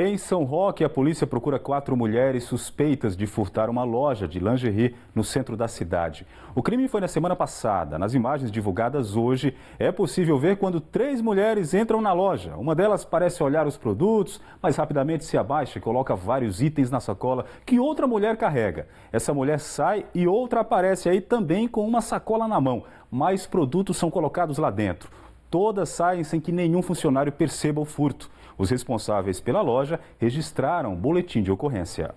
Em São Roque, a polícia procura quatro mulheres suspeitas de furtar uma loja de lingerie no centro da cidade. O crime foi na semana passada. Nas imagens divulgadas hoje, é possível ver quando três mulheres entram na loja. Uma delas parece olhar os produtos, mas rapidamente se abaixa e coloca vários itens na sacola que outra mulher carrega. Essa mulher sai e outra aparece aí também com uma sacola na mão. Mais produtos são colocados lá dentro. Todas saem sem que nenhum funcionário perceba o furto. Os responsáveis pela loja registraram boletim de ocorrência.